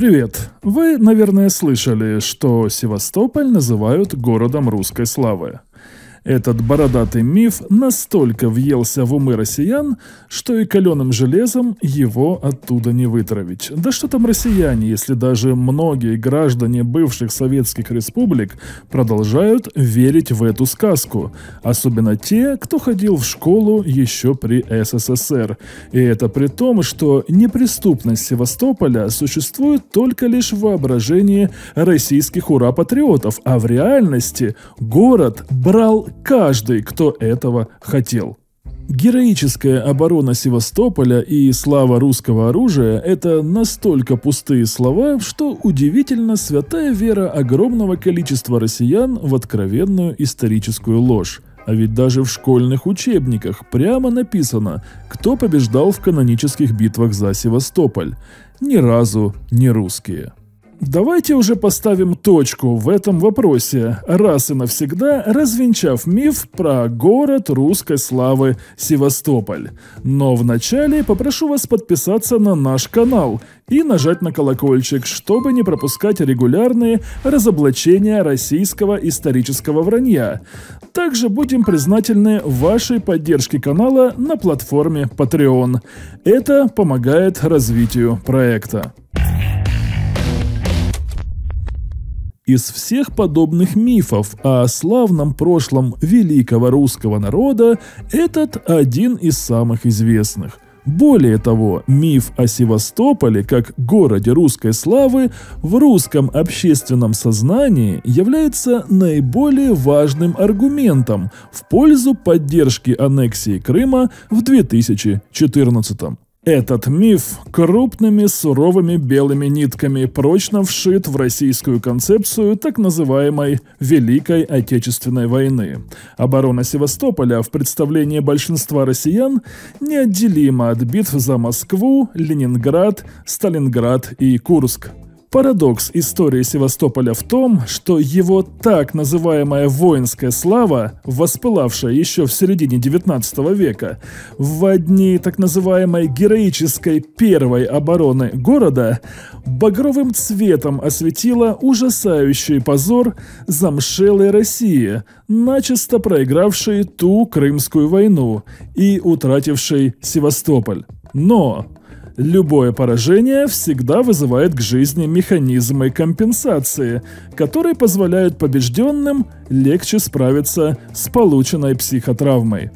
Привет! Вы, наверное, слышали, что Севастополь называют городом русской славы. Этот бородатый миф настолько въелся в умы россиян, что и каленым железом его оттуда не вытравить. Да что там россияне, если даже многие граждане бывших советских республик продолжают верить в эту сказку. Особенно те, кто ходил в школу еще при СССР. И это при том, что неприступность Севастополя существует только лишь в воображении российских ура-патриотов, а в реальности город брал каждый, кто этого хотел. Героическая оборона Севастополя и слава русского оружия – это настолько пустые слова, что удивительно святая вера огромного количества россиян в откровенную историческую ложь. А ведь даже в школьных учебниках прямо написано, кто побеждал в канонических битвах за Севастополь. Ни разу не русские. Давайте уже поставим точку в этом вопросе, раз и навсегда развенчав миф про город русской славы Севастополь. Но вначале попрошу вас подписаться на наш канал и нажать на колокольчик, чтобы не пропускать регулярные разоблачения российского исторического вранья. Также будем признательны вашей поддержке канала на платформе Patreon. Это помогает развитию проекта. Из всех подобных мифов о славном прошлом великого русского народа этот один из самых известных. Более того, миф о Севастополе как городе русской славы в русском общественном сознании является наиболее важным аргументом в пользу поддержки аннексии Крыма в 2014 году. Этот миф крупными суровыми белыми нитками прочно вшит в российскую концепцию так называемой Великой Отечественной войны. Оборона Севастополя в представлении большинства россиян неотделима от битв за Москву, Ленинград, Сталинград и Курск. Парадокс истории Севастополя в том, что его так называемая воинская слава, воспылавшая еще в середине 19 века, в дни так называемой героической первой обороны города, багровым цветом осветила ужасающий позор замшелой России, начисто проигравшей ту Крымскую войну и утратившей Севастополь. Но Любое поражение всегда вызывает к жизни механизмы компенсации, которые позволяют побежденным легче справиться с полученной психотравмой.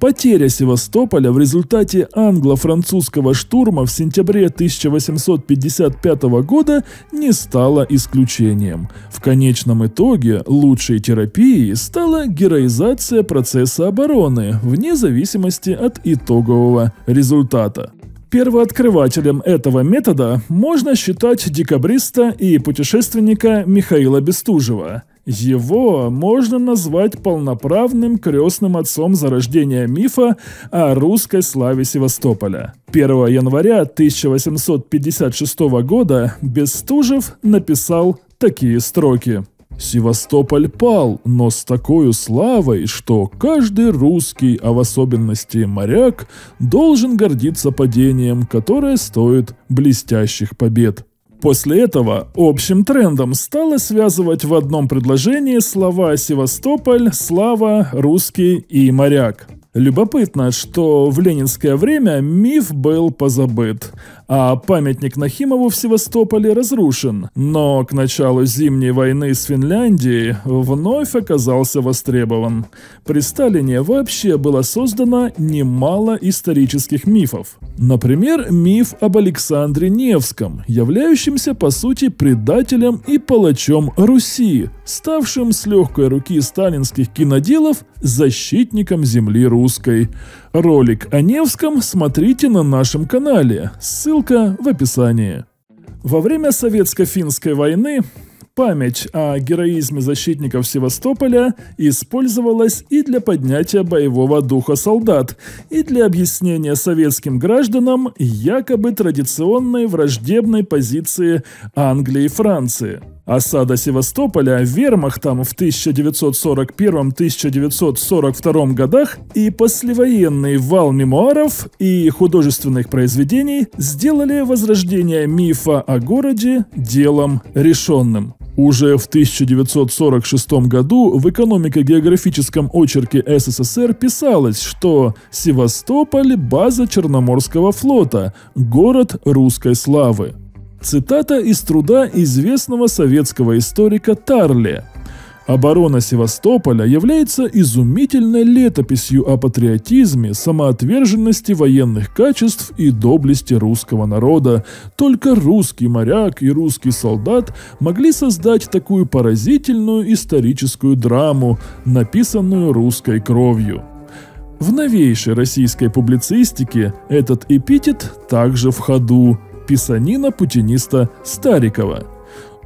Потеря Севастополя в результате англо-французского штурма в сентябре 1855 года не стала исключением. В конечном итоге лучшей терапией стала героизация процесса обороны, вне зависимости от итогового результата. Первооткрывателем этого метода можно считать декабриста и путешественника Михаила Бестужева. Его можно назвать полноправным крестным отцом зарождения мифа о русской славе Севастополя. 1 января 1856 года Бестужев написал такие строки. Севастополь пал, но с такой славой, что каждый русский, а в особенности моряк, должен гордиться падением, которое стоит блестящих побед. После этого общим трендом стало связывать в одном предложении слова «Севастополь», «Слава», «Русский» и «Моряк». Любопытно, что в ленинское время миф был позабыт, а памятник Нахимову в Севастополе разрушен, но к началу Зимней войны с Финляндией вновь оказался востребован. При Сталине вообще было создано немало исторических мифов. Например, миф об Александре Невском, являющемся по сути предателем и палачом Руси, ставшим с легкой руки сталинских киноделов защитником земли русской. Ролик о Невском смотрите на нашем канале, ссылка в описании. Во время Советско-финской войны память о героизме защитников Севастополя использовалась и для поднятия боевого духа солдат, и для объяснения советским гражданам якобы традиционной враждебной позиции Англии и Франции – Осада Севастополя вермахтом в 1941-1942 годах и послевоенный вал мемуаров и художественных произведений сделали возрождение мифа о городе делом решенным. Уже в 1946 году в экономико-географическом очерке СССР писалось, что Севастополь – база Черноморского флота, город русской славы. Цитата из труда известного советского историка Тарли. Оборона Севастополя является изумительной летописью о патриотизме, самоотверженности военных качеств и доблести русского народа. Только русский моряк и русский солдат могли создать такую поразительную историческую драму, написанную русской кровью. В новейшей российской публицистике этот эпитет также в ходу – писанина путиниста Старикова.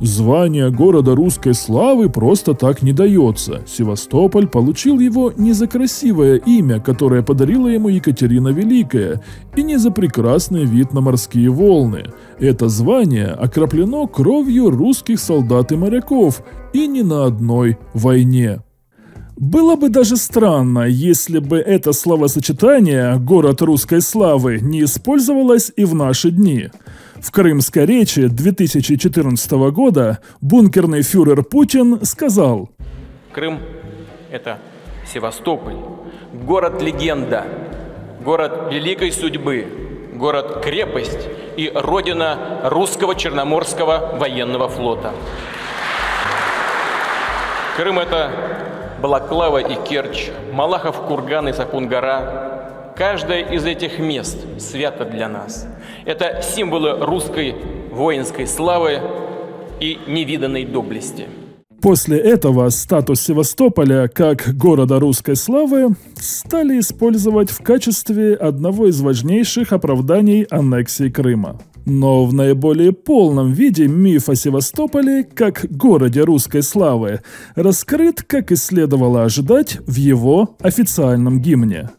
Звание города русской славы просто так не дается. Севастополь получил его не за красивое имя, которое подарила ему Екатерина Великая, и не за прекрасный вид на морские волны. Это звание окроплено кровью русских солдат и моряков, и не на одной войне. Было бы даже странно, если бы это словосочетание «город русской славы» не использовалось и в наши дни. В Крымской речи 2014 года бункерный фюрер Путин сказал «Крым – это Севастополь, город-легенда, город великой судьбы, город-крепость и родина русского Черноморского военного флота. Крым – это Балаклава и Керчь, Малахов, Курган и Сапун-гора. Каждое из этих мест свято для нас. Это символы русской воинской славы и невиданной доблести. После этого статус Севастополя как города русской славы стали использовать в качестве одного из важнейших оправданий аннексии Крыма. Но в наиболее полном виде миф о Севастополе как городе русской славы раскрыт, как и следовало ожидать, в его официальном гимне.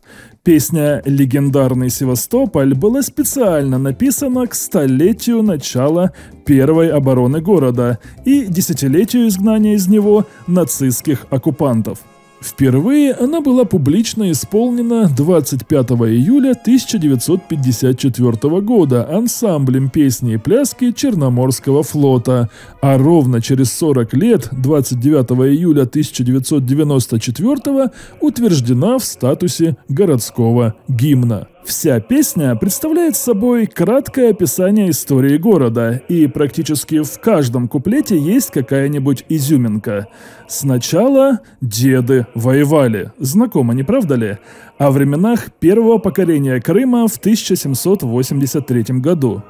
Песня «Легендарный Севастополь» была специально написана к столетию начала первой обороны города и десятилетию изгнания из него нацистских оккупантов – Впервые она была публично исполнена 25 июля 1954 года ансамблем песни и пляски Черноморского флота, а ровно через 40 лет, 29 июля 1994 утверждена в статусе городского гимна. Вся песня представляет собой краткое описание истории города, и практически в каждом куплете есть какая-нибудь изюминка. Сначала деды воевали, знакомо, не правда ли? О временах первого покорения Крыма в 1783 году.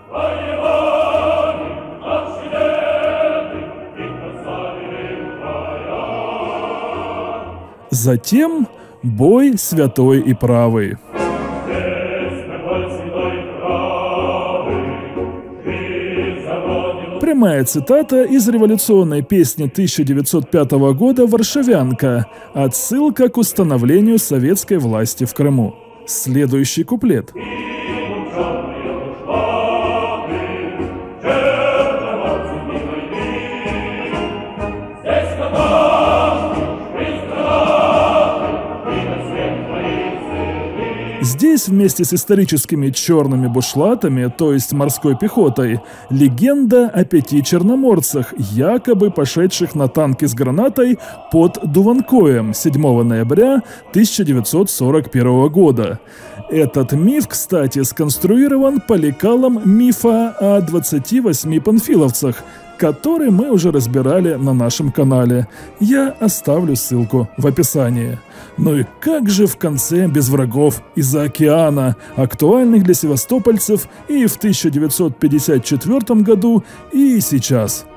Затем бой святой и правый. Прямая цитата из революционной песни 1905 года «Варшавянка», отсылка к установлению советской власти в Крыму. Следующий куплет – Здесь вместе с историческими черными бушлатами, то есть морской пехотой, легенда о пяти черноморцах, якобы пошедших на танки с гранатой под Дуванкоем 7 ноября 1941 года. Этот миф, кстати, сконструирован по лекалам мифа о 28 панфиловцах, который мы уже разбирали на нашем канале. Я оставлю ссылку в описании. Ну и как же в конце без врагов из-за океана, актуальных для севастопольцев и в 1954 году, и сейчас –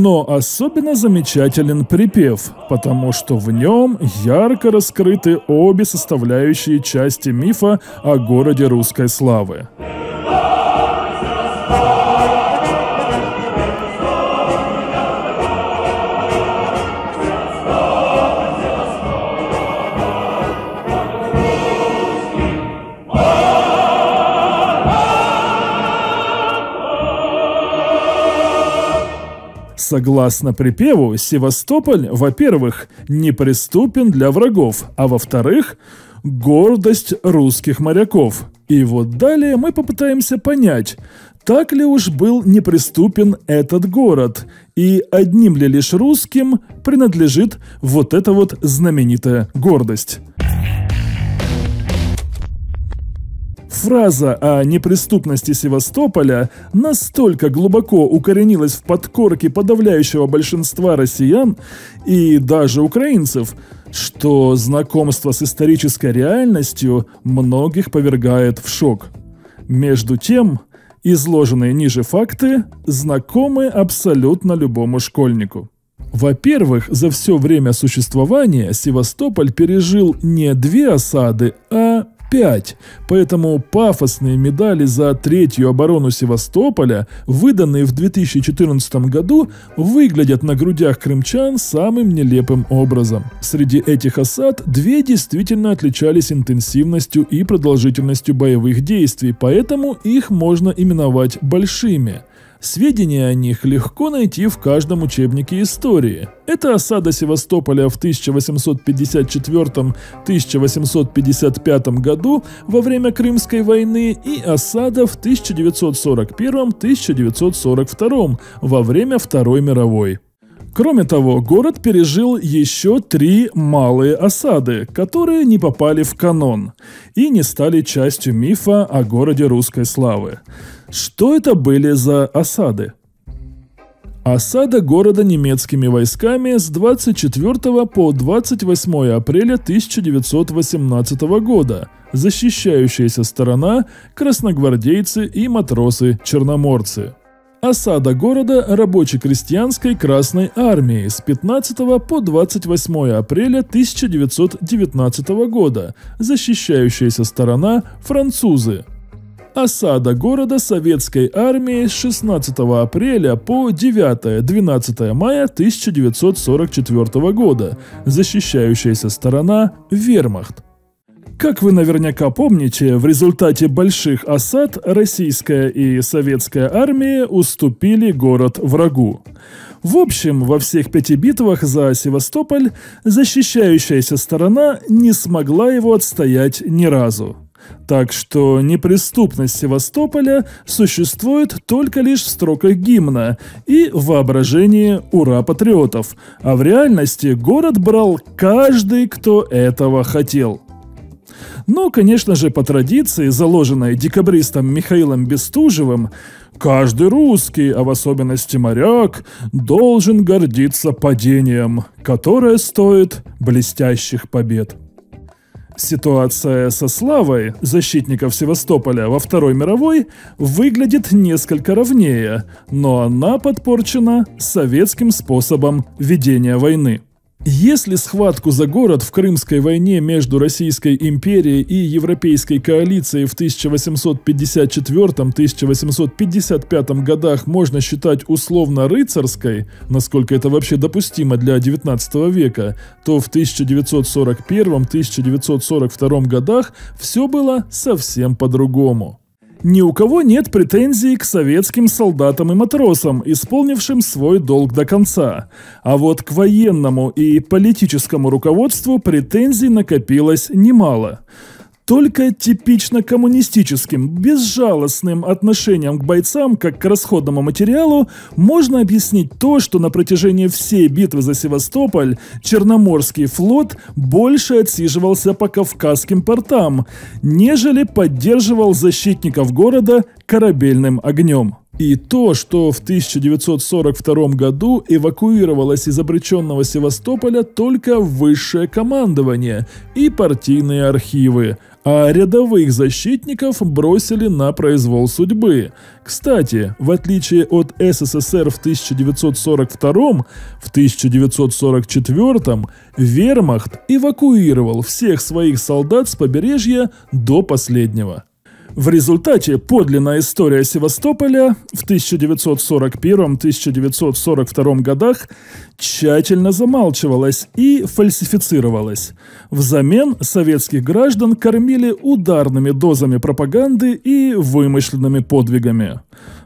Но особенно замечателен припев, потому что в нем ярко раскрыты обе составляющие части мифа о городе русской славы. Согласно припеву, Севастополь, во-первых, неприступен для врагов, а во-вторых, гордость русских моряков. И вот далее мы попытаемся понять, так ли уж был неприступен этот город, и одним ли лишь русским принадлежит вот эта вот знаменитая гордость. Фраза о неприступности Севастополя настолько глубоко укоренилась в подкорке подавляющего большинства россиян и даже украинцев, что знакомство с исторической реальностью многих повергает в шок. Между тем, изложенные ниже факты знакомы абсолютно любому школьнику. Во-первых, за все время существования Севастополь пережил не две осады, а 5. Поэтому пафосные медали за третью оборону Севастополя, выданные в 2014 году, выглядят на грудях крымчан самым нелепым образом. Среди этих осад две действительно отличались интенсивностью и продолжительностью боевых действий, поэтому их можно именовать большими. Сведения о них легко найти в каждом учебнике истории. Это осада Севастополя в 1854-1855 году во время Крымской войны и осада в 1941-1942 во время Второй мировой. Кроме того, город пережил еще три малые осады, которые не попали в канон и не стали частью мифа о городе русской славы. Что это были за осады? Осада города немецкими войсками с 24 по 28 апреля 1918 года. Защищающаяся сторона – красногвардейцы и матросы-черноморцы. Осада города рабоче-крестьянской Красной Армии с 15 по 28 апреля 1919 года. Защищающаяся сторона – французы. Осада города советской армии с 16 апреля по 9-12 мая 1944 года. Защищающаяся сторона – вермахт. Как вы наверняка помните, в результате больших осад российская и советская армии уступили город врагу. В общем, во всех пяти битвах за Севастополь защищающаяся сторона не смогла его отстоять ни разу. Так что неприступность Севастополя существует только лишь в строках гимна и воображении ура-патриотов, а в реальности город брал каждый, кто этого хотел. Но, конечно же, по традиции, заложенной декабристом Михаилом Бестужевым, каждый русский, а в особенности моряк, должен гордиться падением, которое стоит блестящих побед. Ситуация со славой защитников Севастополя во Второй мировой выглядит несколько ровнее, но она подпорчена советским способом ведения войны. Если схватку за город в Крымской войне между Российской империей и Европейской коалицией в 1854-1855 годах можно считать условно-рыцарской, насколько это вообще допустимо для XIX века, то в 1941-1942 годах все было совсем по-другому. Ни у кого нет претензий к советским солдатам и матросам, исполнившим свой долг до конца. А вот к военному и политическому руководству претензий накопилось немало. Только типично коммунистическим, безжалостным отношением к бойцам, как к расходному материалу, можно объяснить то, что на протяжении всей битвы за Севастополь Черноморский флот больше отсиживался по Кавказским портам, нежели поддерживал защитников города корабельным огнем. И то, что в 1942 году эвакуировалось из обреченного Севастополя только высшее командование и партийные архивы – а рядовых защитников бросили на произвол судьбы. Кстати, в отличие от СССР в 1942, в 1944 вермахт эвакуировал всех своих солдат с побережья до последнего. В результате подлинная история Севастополя в 1941-1942 годах тщательно замалчивалась и фальсифицировалась. Взамен советских граждан кормили ударными дозами пропаганды и вымышленными подвигами.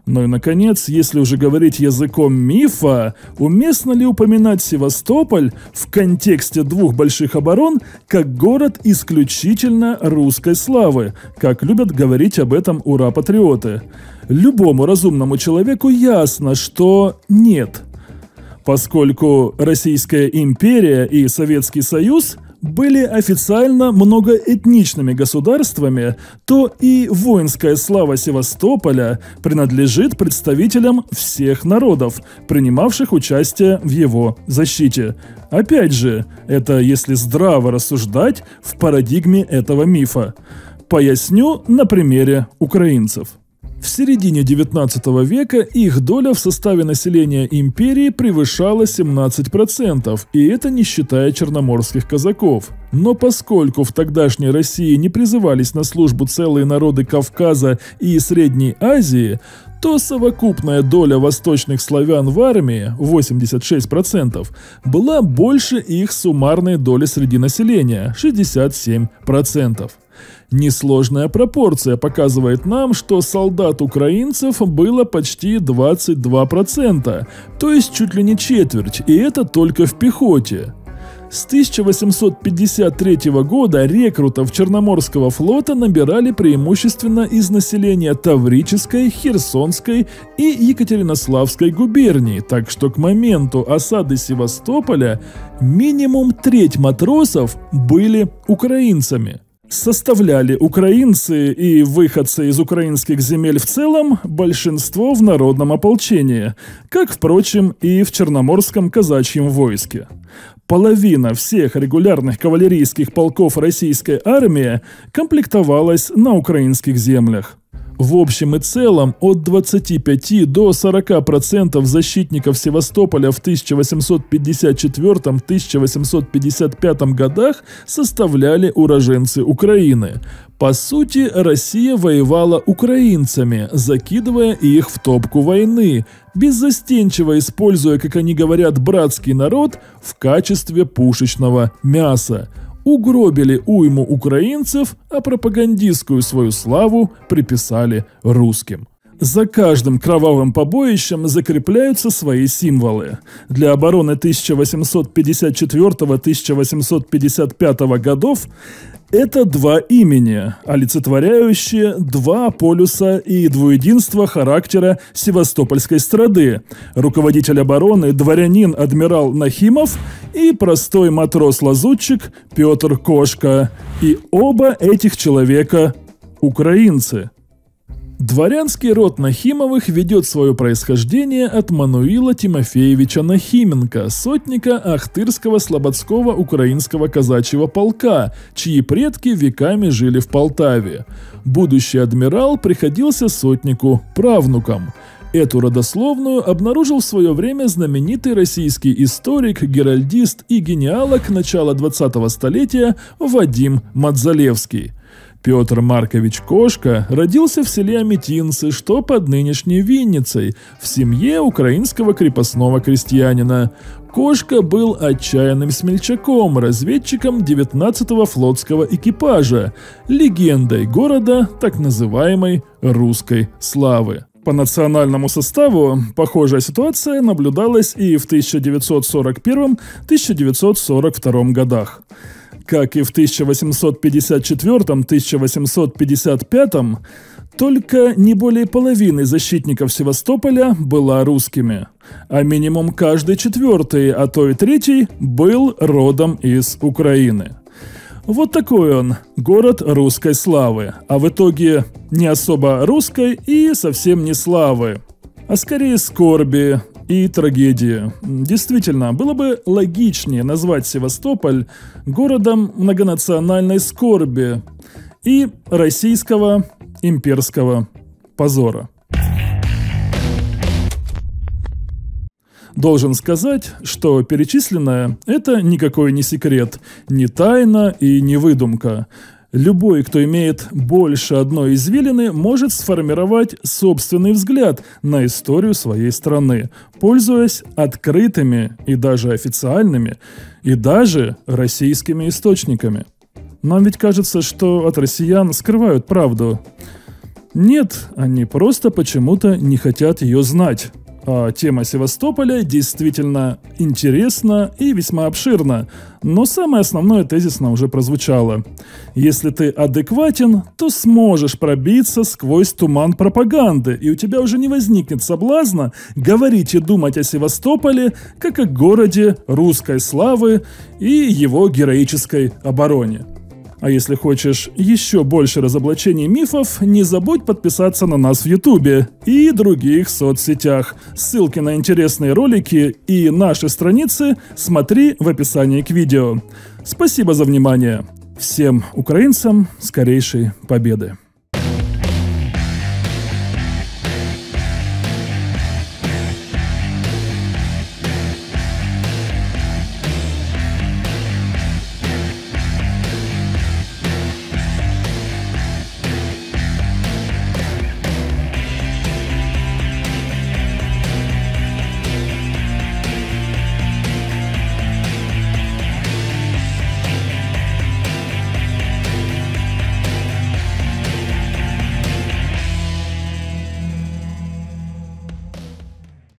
Ну и, наконец, если уже говорить языком мифа, уместно ли упоминать Севастополь в контексте двух больших оборон как город исключительно русской славы, как любят говорить об этом ура-патриоты? Любому разумному человеку ясно, что нет – поскольку Российская империя и Советский Союз были официально многоэтничными государствами, то и воинская слава Севастополя принадлежит представителям всех народов, принимавших участие в его защите. Опять же, это если здраво рассуждать в парадигме этого мифа. Поясню на примере украинцев. В середине 19 века их доля в составе населения империи превышала 17%, и это не считая черноморских казаков. Но поскольку в тогдашней России не призывались на службу целые народы Кавказа и Средней Азии, то совокупная доля восточных славян в армии, 86%, была больше их суммарной доли среди населения, 67%. Несложная пропорция показывает нам, что солдат украинцев было почти 22%, то есть чуть ли не четверть, и это только в пехоте. С 1853 года рекрутов Черноморского флота набирали преимущественно из населения Таврической, Херсонской и Екатеринославской губерний, так что к моменту осады Севастополя минимум треть матросов были украинцами составляли украинцы и выходцы из украинских земель в целом большинство в народном ополчении, как, впрочем, и в Черноморском казачьем войске. Половина всех регулярных кавалерийских полков российской армии комплектовалась на украинских землях. В общем и целом от 25 до 40% защитников Севастополя в 1854-1855 годах составляли уроженцы Украины. По сути, Россия воевала украинцами, закидывая их в топку войны, беззастенчиво используя, как они говорят, братский народ в качестве пушечного мяса – угробили уйму украинцев, а пропагандистскую свою славу приписали русским. За каждым кровавым побоищем закрепляются свои символы. Для обороны 1854-1855 годов это два имени, олицетворяющие два полюса и двуединство характера севастопольской страды. Руководитель обороны – дворянин-адмирал Нахимов и простой матрос-лазутчик Петр Кошка. И оба этих человека – украинцы. Дворянский род Нахимовых ведет свое происхождение от Мануила Тимофеевича Нахименко, сотника Ахтырского Слободского украинского казачьего полка, чьи предки веками жили в Полтаве. Будущий адмирал приходился сотнику правнуком. Эту родословную обнаружил в свое время знаменитый российский историк, геральдист и генеалог начала 20-го столетия Вадим Мадзалевский – Петр Маркович Кошка родился в селе Аметинцы, что под нынешней Винницей, в семье украинского крепостного крестьянина. Кошка был отчаянным смельчаком, разведчиком 19-го флотского экипажа, легендой города так называемой «русской славы». По национальному составу похожая ситуация наблюдалась и в 1941-1942 годах. Как и в 1854-1855, только не более половины защитников Севастополя была русскими, а минимум каждый четвертый, а то и третий был родом из Украины. Вот такой он, город русской славы, а в итоге не особо русской и совсем не славы, а скорее скорби, и трагедии. Действительно, было бы логичнее назвать Севастополь городом многонациональной скорби и российского имперского позора. Должен сказать, что перечисленное – это никакой не секрет, не тайна и не выдумка. Любой, кто имеет больше одной извилины, может сформировать собственный взгляд на историю своей страны, пользуясь открытыми и даже официальными, и даже российскими источниками. Нам ведь кажется, что от россиян скрывают правду. Нет, они просто почему-то не хотят ее знать. А тема Севастополя действительно интересна и весьма обширна, но самое основное тезисно уже прозвучало. Если ты адекватен, то сможешь пробиться сквозь туман пропаганды, и у тебя уже не возникнет соблазна говорить и думать о Севастополе как о городе русской славы и его героической обороне. А если хочешь еще больше разоблачений мифов, не забудь подписаться на нас в Ютубе и других соцсетях. Ссылки на интересные ролики и наши страницы смотри в описании к видео. Спасибо за внимание. Всем украинцам скорейшей победы.